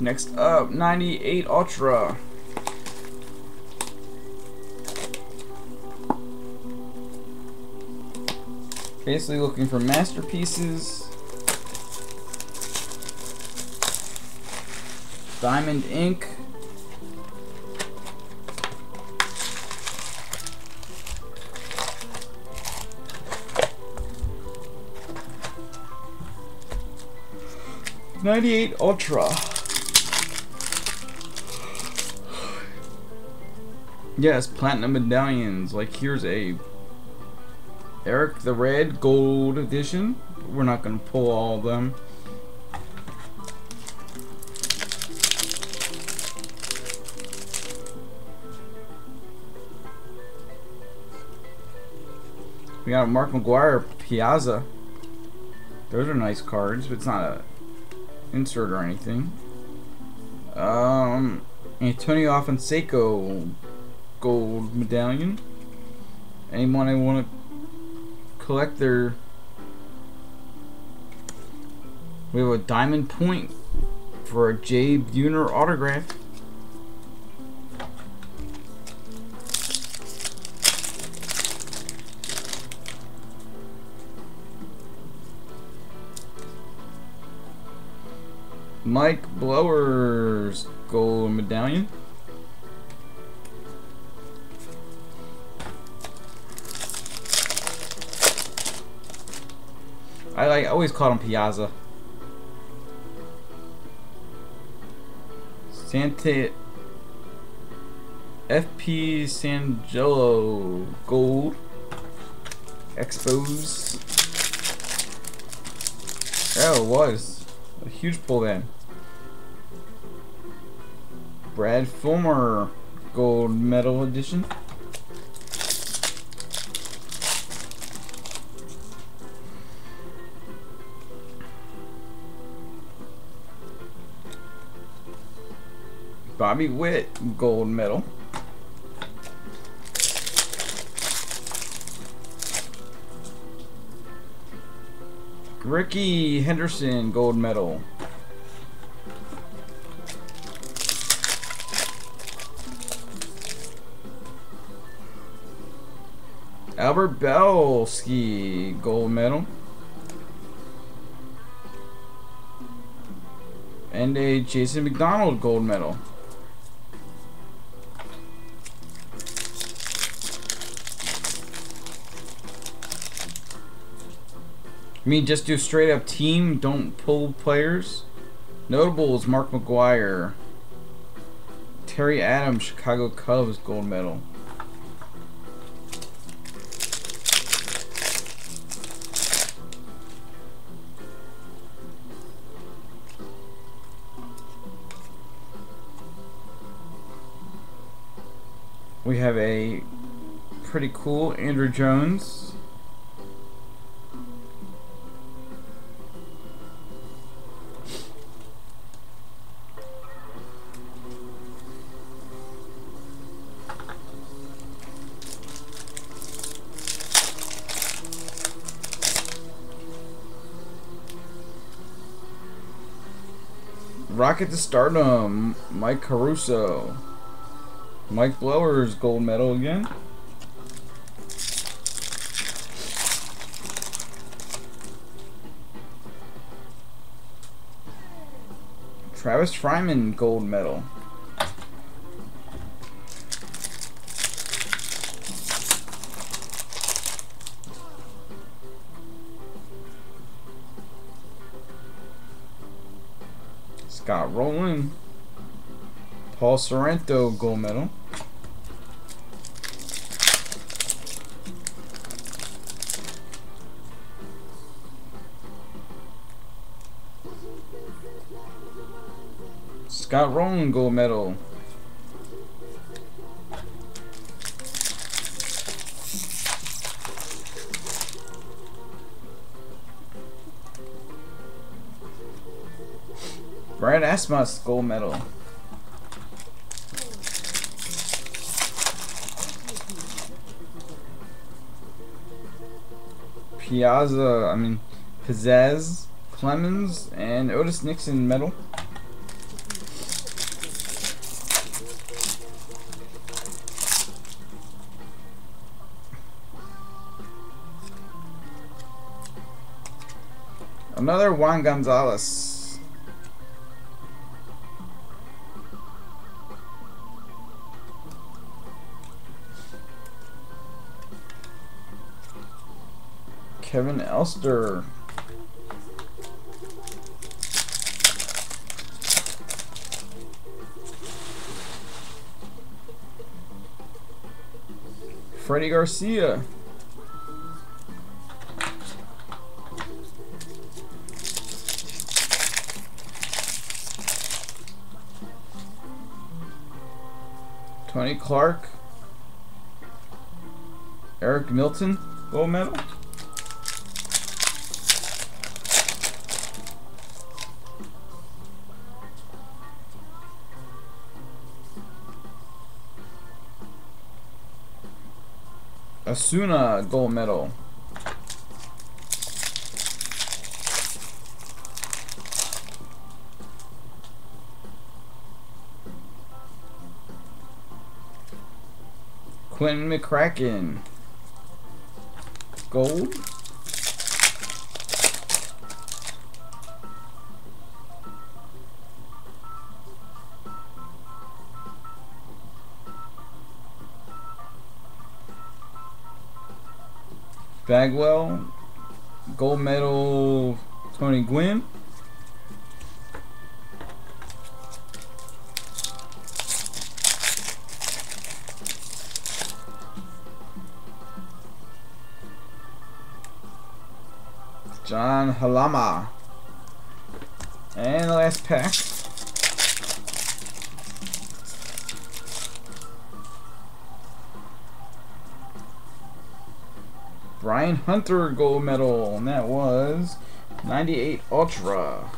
Next up, 98 Ultra. Basically looking for masterpieces. Diamond ink. Ninety-eight Ultra. Yes, platinum medallions. Like here's a Eric the Red Gold Edition. We're not gonna pull all of them. We got a Mark McGwire Piazza. Those are nice cards, but it's not a insert or anything. Um, Antonio Alfonseca gold medallion. Anyone I want to collect their. We have a diamond point for a Jay Buhner autograph. Mike Blowers gold medallion. I always called him Piazza. Santa FP Sangelo Gold Expos. Oh, it was a huge pull then. Brad Fullmer Gold Medal Edition. Bobby Witt gold medal. Rickey Henderson gold medal. Albert Belle ski gold medal. And a Jason McDonald gold medal. Mean, just do straight up team, don't pull players. Notables Mark McGwire. Terry Adams, Chicago Cubs gold medal. We have a pretty cool Andruw Jones. Rocket to Stardom, Mike Caruso. Mike Blowers gold medal again. Travis Fryman gold medal. Scott Rolen. Paul Sorrento gold medal. Scott Rolen gold medal. Brian Ausmus gold medal. Piazza, I mean, Pizzazz, Clemens, and Otis Nixon medal. Another Juan Gonzalez. Kevin Elster. Freddie Garcia. Tony Clark. Eric Milton, gold medal. Asuna gold medal. Quinton McCracken. Gold. Bagwell. Gold medal Tony Gwynn. John Halama. And the last pack. Brian Hunter gold medal, and that was 98 Ultra.